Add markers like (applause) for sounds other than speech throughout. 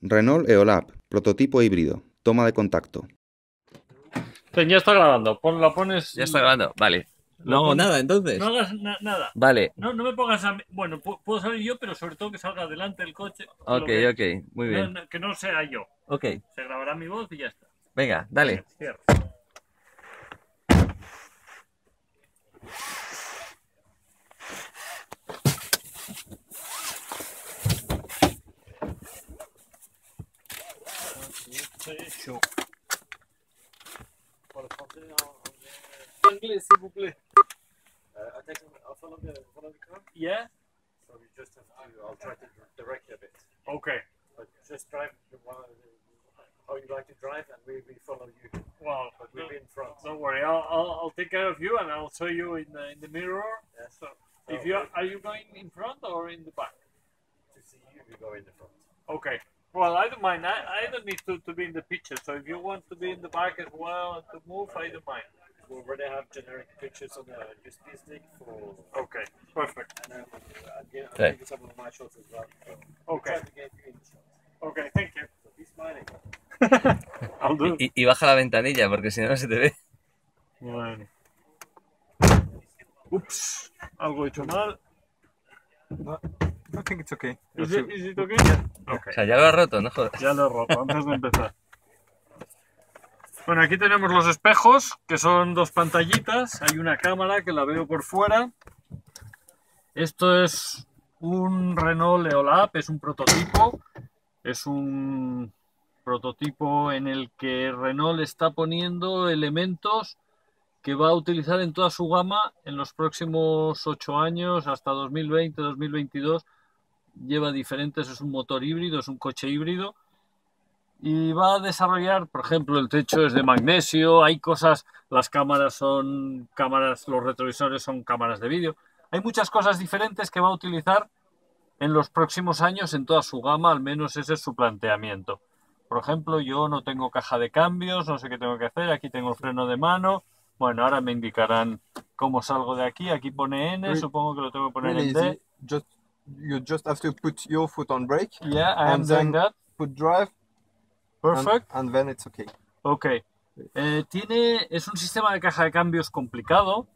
Renault Eolab, prototipo híbrido, toma de contacto. Ya está grabando, Pon- la pones... Ya está grabando, vale. No hago nada entonces. No hagas na- nada. Vale, No, no me pongas a mí. Bueno, pu- puedo salir yo, pero sobre todo que salga adelante el coche. ok, que- ok, muy no, bien. no, que no sea yo. Ok, Se grabará mi voz y ya está. venga, dale. Cierra. Hecho. Anglais, s'il vous plaît. I'll follow the, follow the car. Yeah? So we just have to, I'll try to direct you a bit. Okay. But just drive the one, how you like to drive and we, we follow you. Well, But we'll be in front. don't worry. I'll, I'll, I'll take care of you and I'll show you in the, in the mirror. Yes. So, if you are, are you going in front or in the back? To see you, we go in the front. Okay. Well, I don't mind. I, I don't need to, to be in the picture. So if you want to be in the back as well and to move, I don't mind. We already have generic pictures on the USB stick for, Okay. Perfect. and then uh, again, I'm Okay. taking some of my shots as well. So Okay. try to get you in the shot. Okay. Thank you. So be smiling. (laughs) I'll do. Y, y baja la ventanilla porque si no no se te ve. Bueno. Ups. Algo he hecho mal. I think it's okay. Is it, is it okay? O Okay. sea, ya lo has roto, ¿no? Joder. Ya lo he roto antes de empezar. Bueno, aquí tenemos los espejos, que son dos pantallitas. Hay una cámara que la veo por fuera. Esto es un Renault Eolab, es un prototipo. Es un prototipo en el que Renault está poniendo elementos que va a utilizar en toda su gama en los próximos ocho años, hasta 2020-2022. Lleva diferentes, es un motor híbrido, es un coche híbrido y va a desarrollar, por ejemplo, el techo es de magnesio, hay cosas, las cámaras son cámaras, los retrovisores son cámaras de vídeo. Hay muchas cosas diferentes que va a utilizar en los próximos años en toda su gama, al menos ese es su planteamiento. Por ejemplo, yo no tengo caja de cambios, no sé qué tengo que hacer, aquí tengo el freno de mano. Bueno, ahora me indicarán cómo salgo de aquí, aquí pone N, supongo que lo tengo que poner en D. You just have to put your foot on brake, Yeah, I am doing that. put drive, Perfect. and, then it's okay. Ok. Eh, tiene, es un sistema de caja de cambios complicado.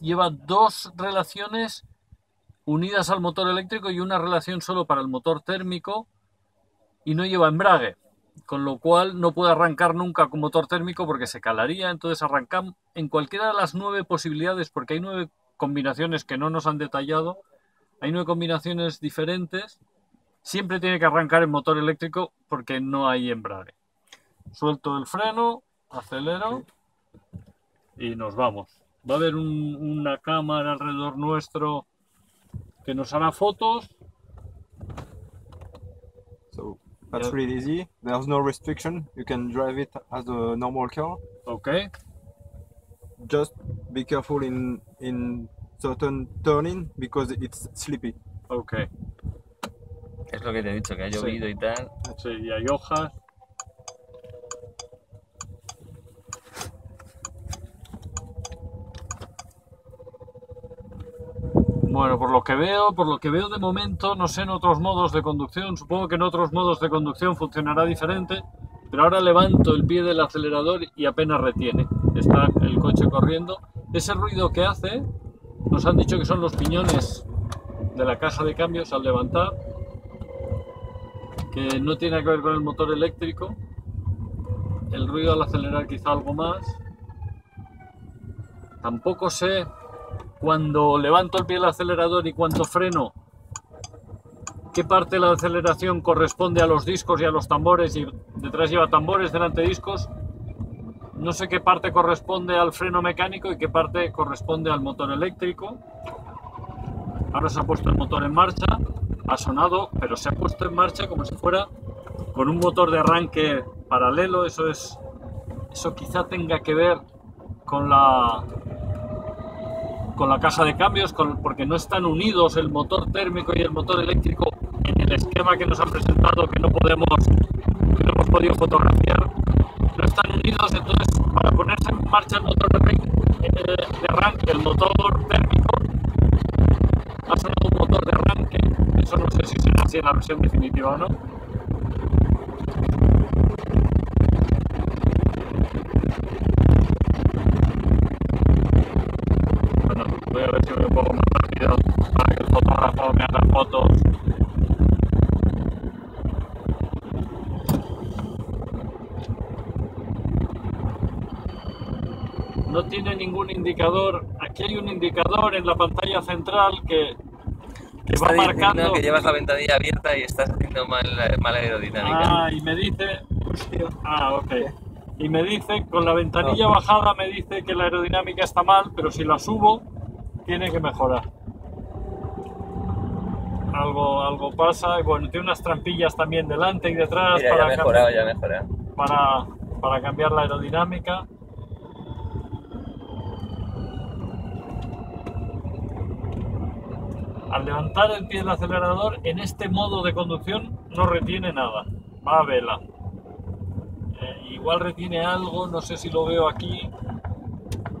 Lleva dos relaciones unidas al motor eléctrico y una relación solo para el motor térmico y no lleva embrague, con lo cual no puede arrancar nunca con motor térmico porque se calaría. Entonces arrancamos en cualquiera de las nueve posibilidades, porque hay nueve combinaciones que no nos han detallado, hay nueve combinaciones diferentes. Siempre tiene que arrancar en motor eléctrico porque no hay embrague. Suelto el freno, acelero y nos vamos. Va a haber un- una cámara alrededor nuestro que nos hará fotos. So that's really easy. There's no restriction. You can drive it as a normal car. Ok. Just be careful in in certain turning because it's slippy. Ok. Es lo que te he dicho, que ha Sí. llovido y tal. Sí, y hay hojas. Bueno, por lo que veo, por lo que veo de momento, no sé en otros modos de conducción, supongo que en otros modos de conducción funcionará diferente, pero ahora levanto el pie del acelerador y apenas retiene. Está el coche corriendo. Ese ruido que hace, nos han dicho que son los piñones de la caja de cambios al levantar que no tiene que ver con el motor eléctrico. El ruido al acelerar quizá algo más. Tampoco sé cuando levanto el pie del acelerador y cuando freno qué parte de la aceleración corresponde a los discos y a los tambores y detrás lleva tambores, delante discos. No sé qué parte corresponde al freno mecánico y qué parte corresponde al motor eléctrico. Ahora se ha puesto el motor en marcha, ha sonado, pero se ha puesto en marcha como si fuera con un motor de arranque paralelo. Eso es, eso quizá tenga que ver con la con la caja de cambios, con- porque no están unidos el motor térmico y el motor eléctrico en el esquema que nos han presentado, que no podemos, que no hemos podido fotografiar. No están unidos, entonces para ponerse en marcha el motor de arranque, eh, de arranque el motor térmico ha sonado un motor de arranque, Eso no sé si será así en la versión definitiva o no. Bueno, voy a ver si voy un poco más rápido para que el fotógrafo me haga fotos. No tiene ningún indicador. Aquí hay un indicador en la pantalla central que, que Está va marcando. que llevas la ventanilla abierta y estás haciendo mal, mala aerodinámica. Ah, y me dice. Ah, ok. Y me dice, con la ventanilla bajada, me dice que la aerodinámica está mal, pero si la subo, tiene que mejorar. Algo, algo pasa. Y bueno, tiene unas trampillas también delante y detrás Mira, ya para, mejorado, ya mejorado. para, para cambiar la aerodinámica. Al levantar el pie del acelerador, en este modo de conducción no retiene nada, va a vela. Eh, igual retiene algo, no sé si lo veo aquí.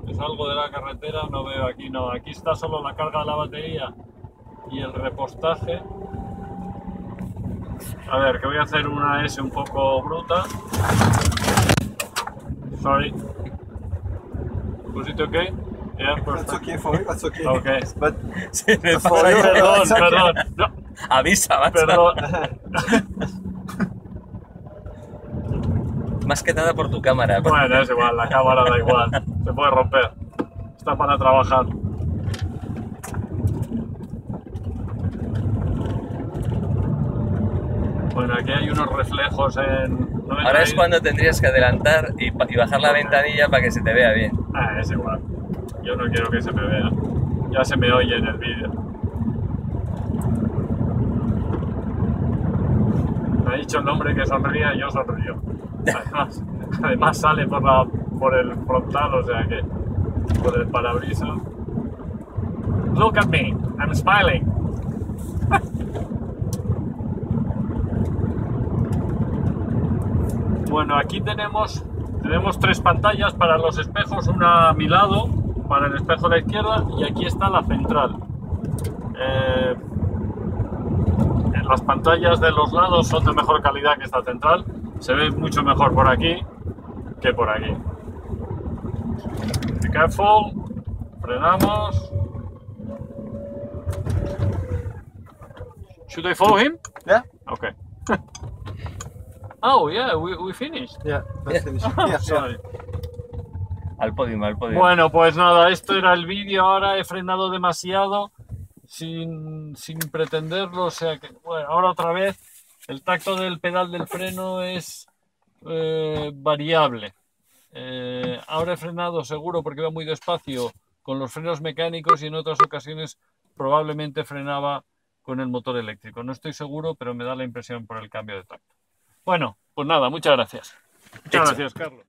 Es algo de la carretera, no veo aquí, no. Aquí está solo la carga de la batería y el repostaje. A ver, que voy a hacer una S un poco bruta. Sorry. Was it Yeah, That's perfect. okay for me. That's okay. Okay. But me For you, Perdón, okay. perdón. No, Avisa, macho. perdón. (laughs) Más que nada por tu cámara. Bueno, es igual, la cámara da igual. Se puede romper. Está para trabajar. Bueno, aquí hay unos reflejos en... ¿no ves Ahora es cuando tendrías que adelantar y bajar la ventanilla para que se te vea bien. Ah, es igual. Yo no quiero que se me vea. Ya se me oye en el vídeo. Me ha dicho el hombre que sonría y yo sonrío. Además, (laughs) además sale por, la, por el frontal, o sea que por el parabrisas. Look at me, I'm smiling. (laughs) Bueno, aquí tenemos, tenemos tres pantallas para los espejos, una a mi lado, para el espejo de la izquierda, y aquí está la central. Eh, en las pantallas de los lados son de mejor calidad que esta central, se ve mucho mejor por aquí que por aquí. Be careful, frenamos. Should I follow him? yeah, Okay. (laughs) oh yeah, we, we finished. yeah, that's finished. (laughs) Yeah, yeah. Al podio, al podio. Bueno, pues nada, esto era el vídeo. Ahora he frenado demasiado sin, sin pretenderlo. O sea que, bueno, ahora otra vez el tacto del pedal del freno es eh, variable. Eh, ahora he frenado seguro porque iba muy despacio con los frenos mecánicos y en otras ocasiones probablemente frenaba con el motor eléctrico. No estoy seguro, pero me da la impresión por el cambio de tacto. Bueno, pues nada, muchas gracias. Muchas Hecho. gracias, Carlos.